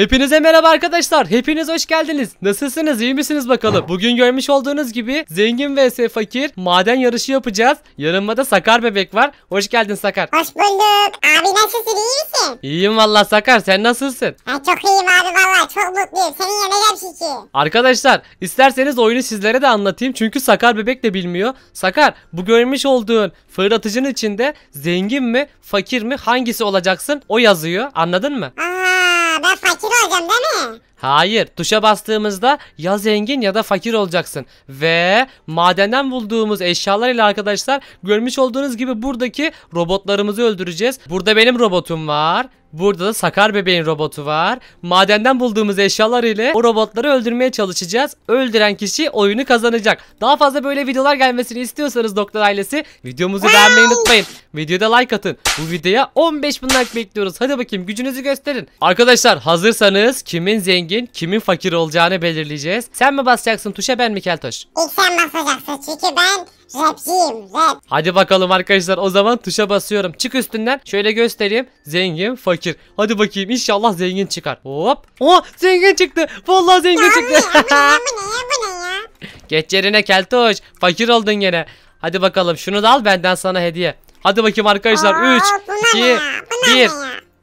Hepinize merhaba arkadaşlar. Hepiniz hoş geldiniz. Nasılsınız? İyi misiniz bakalım? Bugün görmüş olduğunuz gibi zengin vs fakir maden yarışı yapacağız. Yanımda da Sakar bebek var. Hoş geldin Sakar. Hoş bulduk. Abi nasılsın iyi misin? İyiyim valla Sakar. Sen nasılsın? Ha, çok iyiyim abi valla çok mutluyum. Seni yeneceğim şiki. Arkadaşlar isterseniz oyunu sizlere de anlatayım. Çünkü Sakar bebek de bilmiyor. Sakar bu görmüş olduğun fırlatıcının içinde zengin mi fakir mi hangisi olacaksın o yazıyor. Anladın mı? Aa, ben fakir olacağım değil mi? Hayır, tuşa bastığımızda ya zengin ya da fakir olacaksın. Ve madenden bulduğumuz eşyalar ile arkadaşlar görmüş olduğunuz gibi buradaki robotlarımızı öldüreceğiz. Burada benim robotum var. Burada da Sakar bebeğin robotu var. Madenden bulduğumuz eşyalar ile o robotları öldürmeye çalışacağız. Öldüren kişi oyunu kazanacak. Daha fazla böyle videolar gelmesini istiyorsanız Doktor ailesi videomuzu beğenmeyi unutmayın. Videoda like atın. Bu videoya 15 bin like bekliyoruz. Hadi bakayım gücünüzü gösterin. Arkadaşlar hazırsanız kimin zengin kimin fakir olacağını belirleyeceğiz. Sen mi basacaksın tuşa ben mi Keltoş? İlk sen basacaksın çünkü ben rapçiyim rap. Hadi bakalım arkadaşlar o zaman tuşa basıyorum. Çık üstünden şöyle göstereyim. Zengin fakir. Hadi bakayım inşallah zengin çıkar. Hop. Oh zengin çıktı. Vallahi zengin ne, çıktı. bu ne ya bu ne ya bu ne ya? Geç yerine Keltoş. Fakir oldun gene. Hadi bakalım şunu da al benden sana hediye. Hadi bakayım arkadaşlar. Aa, 3, bu ne 2, ya? Bu ne 1. ya?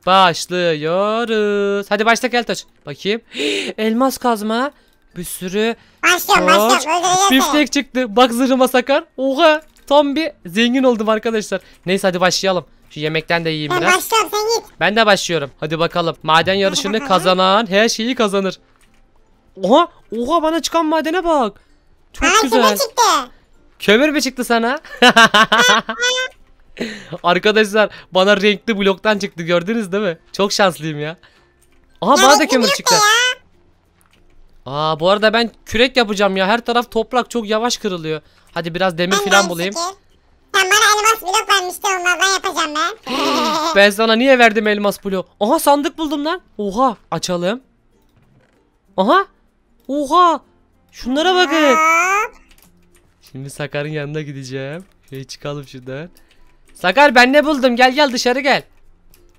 Başlıyoruz. Hadi başla Keltoş. Bakayım. Elmas kazma. Bir sürü Başlıyorum başlıyorum. Biftek çıktı. Bak zırhıma sakar. Oha. Tam bir zengin oldum arkadaşlar. Neyse hadi başlayalım. Şu yemekten de yiyeyim Ben biraz. başlıyorum sen git. Ben de başlıyorum. Hadi bakalım. Maden yarışını kazanan her şeyi kazanır. Oha. Oha bana çıkan madene bak. Çok Aa güzel. çıktı? Kömür mü çıktı sana? Arkadaşlar bana renkli bloktan çıktı gördünüz değil mi? Çok şanslıyım ya. Aha bana da kömür çıktı. ya? Aa bu arada ben kürek yapacağım ya. Her taraf toprak çok yavaş kırılıyor. Hadi biraz demir Ben falan bulayım. fikir. Sen bana elmas blok vermiştin onlardan yapacağım ben. Ben sana niye verdim elmas bloğu? Aha sandık buldum lan. Oha açalım. Aha. Oha. Şunlara bakın. Hop. Şimdi Sakar'ın yanına gideceğim. Şöyle çıkalım şuradan. Sakar ben ne buldum? Gel gel dışarı gel.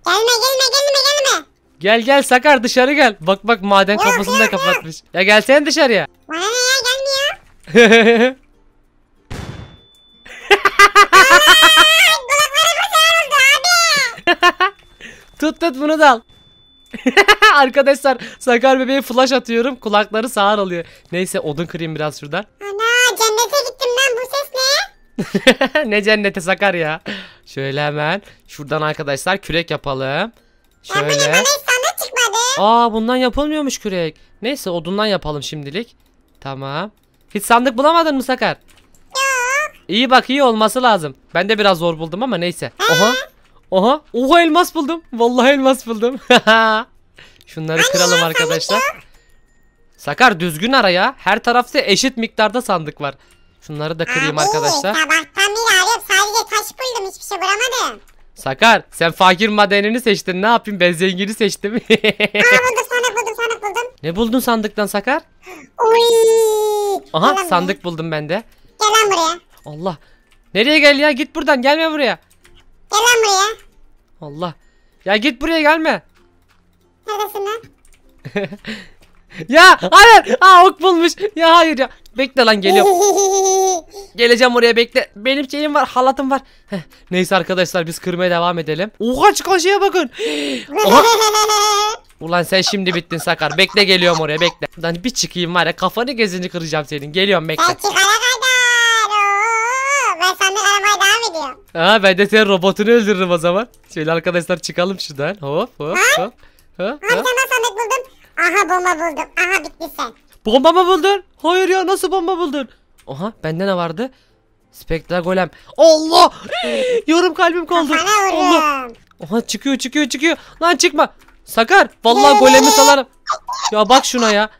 Gelme gelme gelme gelme. Gel gel Sakar dışarı gel. Bak bak maden Yok, kapısını da kapatmış. Ya gelsene dışarıya. Bana ne ya gelmiyor. tut tut bunu da al. Arkadaşlar Sakar bebeğe flash atıyorum. Kulakları sağır oluyor. Neyse odun kırayım biraz şuradan. Ana cennete gittim lan bu ses ne? ne cennete Sakar ya. Şöyle hemen şuradan arkadaşlar kürek yapalım. Şöyle. bana hiç sandık çıkmadı. Aa bundan yapılmıyormuş kürek. Neyse odundan yapalım şimdilik. Tamam. Hiç sandık bulamadın mı Sakar? Yok. İyi bak iyi olması lazım. Ben de biraz zor buldum ama neyse. Oha. Oha. Oha elmas buldum. Vallahi elmas buldum. Şunları kıralım arkadaşlar. Sakar düzgün ara ya. Her tarafta eşit miktarda sandık var. Şunları da kırayım Abi, arkadaşlar. Sabahtan beri arıyorum sadece taş buldum hiçbir şey bulamadım. Sakar sen fakir madenini seçtin. Ne yapayım ben zengini seçtim. Aa buldum sandık buldum sandık buldum. ne buldun sandıktan Sakar? Uy. Aha Gel sandık buldum ben de. Gel lan buraya. Allah. Nereye gel ya? Git buradan. Gelme buraya. Gel lan buraya. Allah. Ya git buraya gelme. Neredesin lan? Ya hayır. Aa ok bulmuş. Ya hayır ya. Bekle lan geliyorum. Geleceğim oraya bekle. Benim şeyim var, halatım var. Heh, Neyse arkadaşlar biz kırmaya devam edelim. Oha çıkan şeye bakın. Ulan sen şimdi bittin Sakar. Bekle geliyorum oraya bekle. Lan bir çıkayım var ya kafanı gezini kıracağım senin. Geliyorum bekle. Sen çıkana kadar. Oo, Ben sandık aramaya devam ediyorum. Ha ben de senin robotunu öldürürüm o zaman. Şöyle arkadaşlar çıkalım şuradan. Hop hop hop. Hop, Abi hop. sana sandık buldum. Aha bomba buldum. Aha bitti sen. Bomba mı buldun? Hayır ya nasıl bomba buldun? Oha bende ne vardı? Spectre golem. Allah! Yarım kalbim kaldı. Allah! Oha çıkıyor çıkıyor çıkıyor. Lan çıkma. Sakar. Vallahi golemi salarım. Ya bak şuna ya.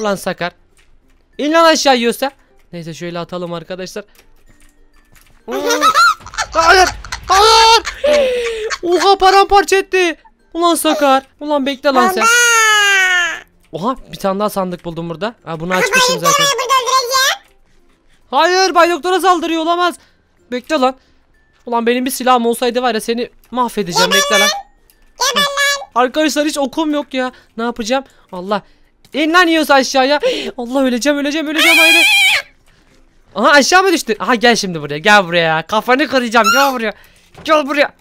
Ulan Sakar. İn lan aşağı yiyorsa. Neyse şöyle atalım arkadaşlar. Hayır. Hayır. Oha paramparça etti. Ulan Sakar. Ulan bekle lan sen. Oha bir tane daha sandık buldum burada. Ha bunu açmışım zaten. Hayır Bay Doktor'a saldırıyor olamaz. Bekle lan. Ulan benim bir silahım olsaydı var ya seni mahvedeceğim bekle lan. Arkadaşlar hiç okum yok ya. Ne yapacağım? Allah. İn lan yiyorsa aşağıya. Allah öleceğim öleceğim öleceğim hayır. Aha aşağı mı düştü? Aha gel şimdi buraya gel buraya. Kafanı kıracağım gel buraya. Gel buraya.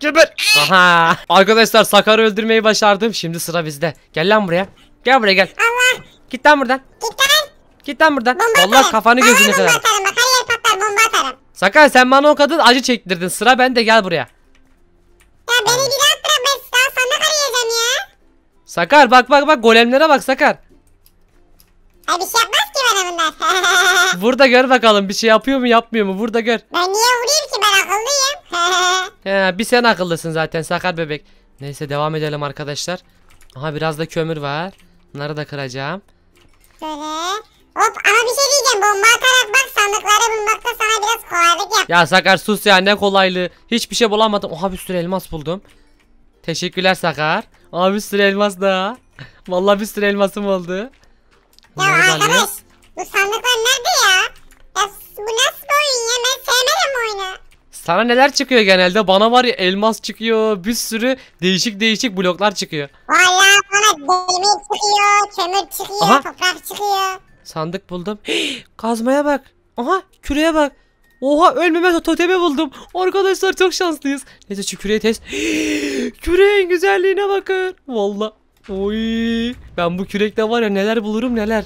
Geber. Aha. Arkadaşlar Sakar'ı öldürmeyi başardım. Şimdi sıra bizde. Gel lan buraya. Gel buraya gel. Allah. Git lan buradan. Git lan. Git lan buradan. Bomba Allah atarım. kafanı gözünü bomba kırarım. atarım bak her yer patlar bomba atarım. Sakar sen bana o kadar acı çektirdin. Sıra bende gel buraya. Ya beni bir daha bırak ben daha sandık arayacağım ya. Sakar bak bak bak golemlere bak Sakar. Ay bir şey yapmaz ki bana bunlar. Burada gör bakalım bir şey yapıyor mu yapmıyor mu burada gör. ben niye vurayım ki ben akıllıyım. He, bir sen akıllısın zaten Sakar bebek. Neyse devam edelim arkadaşlar. Aha biraz da kömür var. Bunları da kıracağım. Şöyle. Hop ama bir şey diyeceğim bomba atarak bak sandıkları bulmakta sana biraz kolaylık yap. Ya Sakar sus ya ne kolaylığı. Hiçbir şey bulamadım. Oha bir sürü elmas buldum. Teşekkürler Sakar. Abi bir sürü elmas daha. Vallahi bir sürü elmasım oldu. Ya Bunları arkadaş bu sandıklar nerede ya? Ya bu nasıl bir oyun ya ben sevmedim oyunu. Sana neler çıkıyor genelde? Bana var ya elmas çıkıyor. Bir sürü değişik değişik bloklar çıkıyor. Valla bana demir çıkıyor, kömür çıkıyor, Aha. toprak çıkıyor. Sandık buldum. Kazmaya bak. Aha küreye bak. Oha ölmeme totemi buldum. Arkadaşlar çok şanslıyız. Neyse şu küreği test. Küreğin güzelliğine bakın. Valla. Oy. Ben bu kürekte var ya neler bulurum neler.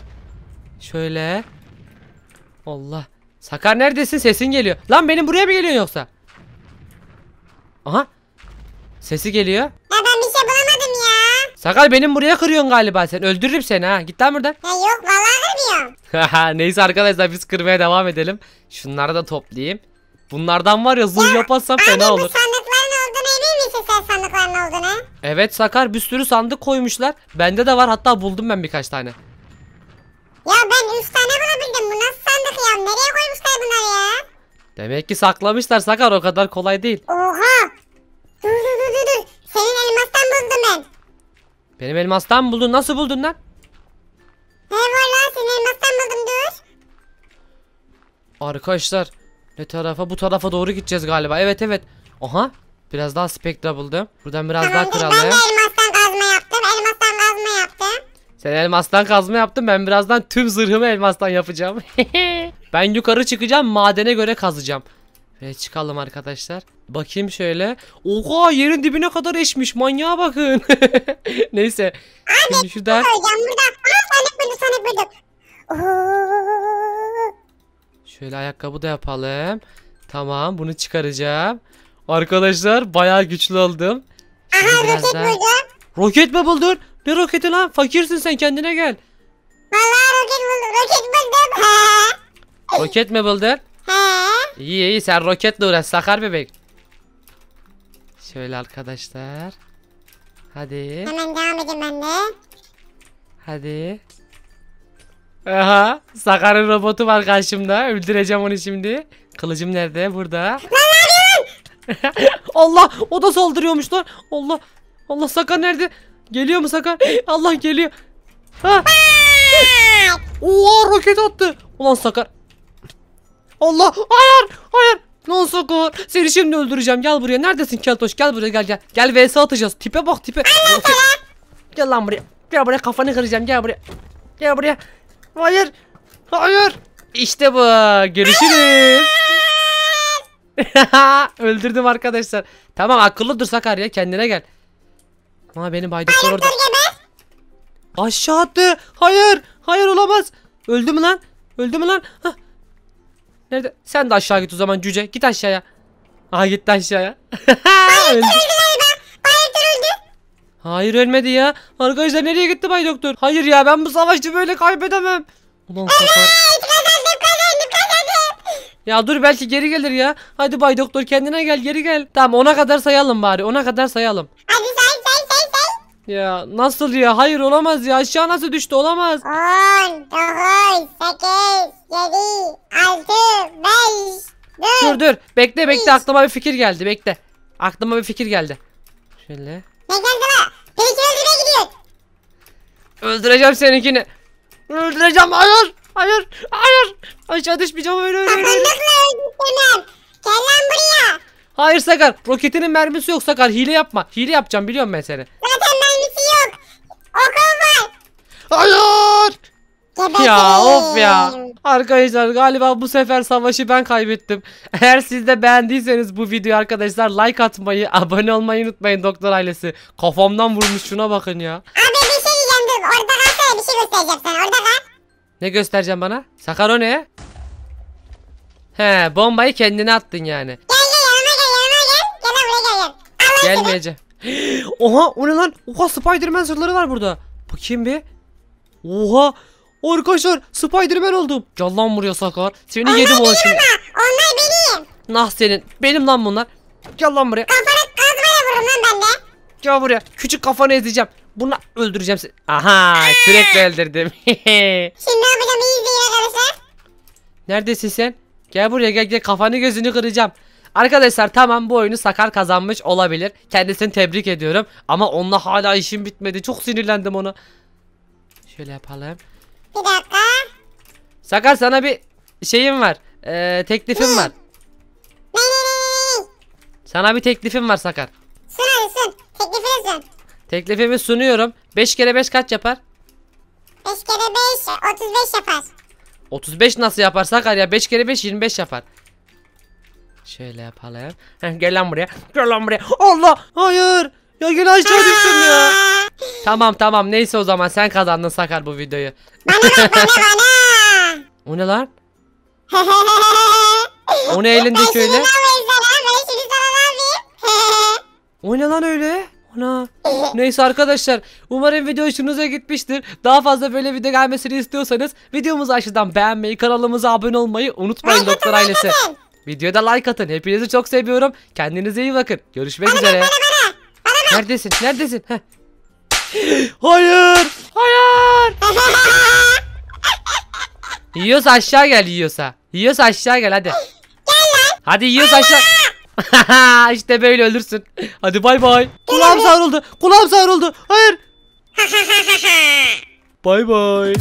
Şöyle. Allah. Sakar neredesin? Sesin geliyor. Lan benim buraya mı geliyorsun yoksa? Aha. Sesi geliyor. Ya ben bir şey bulamadım ya. Sakar benim buraya kırıyorsun galiba sen. Öldürürüm seni ha. Git lan buradan. Ya yok vallahi kırmıyorum. Neyse arkadaşlar biz kırmaya devam edelim. Şunları da toplayayım. Bunlardan var ya zırh yaparsam fena olur. sandıkların olduğunu emin misin sen sandıkların olduğunu? Evet Sakar bir sürü sandık koymuşlar. Bende de var hatta buldum ben birkaç tane. Ya ben 3 tane bulabildim. Bu nasıl sandık ya? Nereye koymuşlar bunları ya? Demek ki saklamışlar Sakar o kadar kolay değil. Oha. Benim elmastan mı buldun? Nasıl buldun lan? He valla senin elmastan buldum dur. Arkadaşlar ne tarafa bu tarafa doğru gideceğiz galiba. Evet evet. Aha biraz daha spektra buldum. Buradan biraz daha Tamamdır ben de elmastan kazma yaptım. Elmastan kazma yaptım. Sen elmastan kazma yaptın ben birazdan tüm zırhımı elmastan yapacağım. ben yukarı çıkacağım madene göre kazacağım. Ve çıkalım arkadaşlar. Bakayım şöyle. Oha yerin dibine kadar eşmiş manyağa bakın. Neyse. Şimdi şuradan. Hocam burada. Aa sandık. Şöyle ayakkabı da yapalım. Tamam bunu çıkaracağım. Arkadaşlar bayağı güçlü oldum. Şimdi Aha roket daha- buldum. Roket mi buldun? Ne roketi lan? Fakirsin sen kendine gel. Valla roket buldum. Roket buldum. He. Roket mi buldun? He. İyi iyi sen roketle uğraş sakar bebek. Şöyle arkadaşlar. Hadi. Hemen devam edeyim ben de. Hadi. Aha. Sakar'ın robotu var karşımda. Öldüreceğim onu şimdi. Kılıcım nerede? Burada. Allah! O da saldırıyormuş lan. Allah! Allah Sakar nerede? Geliyor mu Sakar? Allah geliyor. Ha! Oha roket attı. Ulan Sakar. Allah! Hayır! Hayır! Lan Sakar! Seni şimdi öldüreceğim. Gel buraya. Neredesin Keltoş? Gel buraya gel gel. Gel vs atacağız. Tipe bak tipe. Gel lan buraya. Gel buraya kafanı kıracağım. Gel buraya. Gel buraya. Hayır. Hayır. İşte bu. Görüşürüz. Öldürdüm arkadaşlar. Tamam akıllı dur Sakar ya kendine gel. Ama benim Bay Doktor orada. Aşağı attı. Hayır. Hayır olamaz. Öldü mü lan? Öldü mü lan? Hah. Nerede? Sen de aşağı git o zaman cüce. Git aşağıya. Aha gitti aşağıya. Öldü. Bayıldır öldü. Hayır ölmedi ya. Arkadaşlar nereye gitti Bay Doktor? Hayır ya ben bu savaşı böyle kaybedemem. Ulan Sakar. Ya dur belki geri gelir ya. Hadi Bay Doktor kendine gel geri gel. Tamam ona kadar sayalım bari. Ona kadar sayalım. Hadi Ya nasıl ya? Hayır olamaz ya. Aşağı nasıl düştü? Olamaz. 10, 9, 8, 7, 6, 5, 4. Dur dur. Bekle bekle aklıma bir fikir geldi. Bekle. Aklıma bir fikir geldi. Şöyle. Ne geldi la? Beni kim öldürmeye gidiyor? Öldüreceğim seninkini. Öldüreceğim. Hayır. Hayır. Hayır. Aşağı düşmeyeceğim. Öyle öyle öyle. Öldürtemem. Gel lan buraya. Hayır Sakar. Roketinin mermisi yok Sakar. Hile yapma. Hile yapacağım biliyorum ben seni. Zaten Okum var. Hayır. Geberteyim. Ya of ya. Arkadaşlar galiba bu sefer savaşı ben kaybettim. Eğer siz de beğendiyseniz bu videoyu arkadaşlar like atmayı, abone olmayı unutmayın doktor ailesi. Kafamdan vurmuş şuna bakın ya. Abi bir şey diyeceğim dur. Orada kalsana bir şey göstereceğim sana. Orada kal. Ne göstereceğim bana? Sakar o ne? He bombayı kendine attın yani. Gel gel yanıma gel yanıma gel. Gel buraya gel gel. Gelmeyeceğim. Oha o ne lan? Oha Spiderman zırhları var burada. Bakayım bir. Oha. Arkadaşlar Spiderman oldum. Gel lan buraya Sakar. Seni yedim o şimdi. Onlar benim. Nah senin. Benim lan bunlar. Gel lan buraya. Kafana kazmayla vururum lan ben de. Gel buraya. Küçük kafanı ezeceğim. Bununla öldüreceğim seni. Aha kürekle öldürdüm. Şimdi ne yapacağım iyi izleyin arkadaşlar. Neredesin sen? Gel buraya gel gel kafanı gözünü kıracağım. Arkadaşlar tamam bu oyunu Sakar kazanmış olabilir. Kendisini tebrik ediyorum. Ama onunla hala işim bitmedi. Çok sinirlendim ona. Şöyle yapalım. Bir dakika. Sakar sana bir şeyim var. Ee, teklifim var. Ne ne ne ne ne. Sana bir teklifim var Sakar. Sun hadi sun. Teklifini sun. Teklifimi sunuyorum. 5 kere 5 kaç yapar? 5 kere 5 35 yapar. 35 nasıl yapar Sakar ya? 5 kere 5 25 yapar. Şöyle yapalım. Heh, gel lan buraya. Gel lan buraya. Allah! Hayır! Ya gel aşağı düştüm ya. Tamam tamam neyse o zaman sen kazandın Sakar bu videoyu. Bana bak bana bana. O ne lan? O ne elindeki öyle? O ne lan öyle? Ana. Neyse arkadaşlar umarım video hoşunuza gitmiştir. Daha fazla böyle video gelmesini istiyorsanız videomuzu aşağıdan beğenmeyi kanalımıza abone olmayı unutmayın doktor ailesi. Atın. Videoda like atın. Hepinizi çok seviyorum. Kendinize iyi bakın. Görüşmek üzere. Neredesin? Neredesin? Heh. Hayır! Hayır! Yiyorsa aşağı gel yiyorsa. Yiyorsa aşağı gel hadi. Hadi yiyorsa aşağı. işte böyle ölürsün. Hadi bay bay. Kulağım savruldu. Kulağım savruldu. Hayır. Bay bay.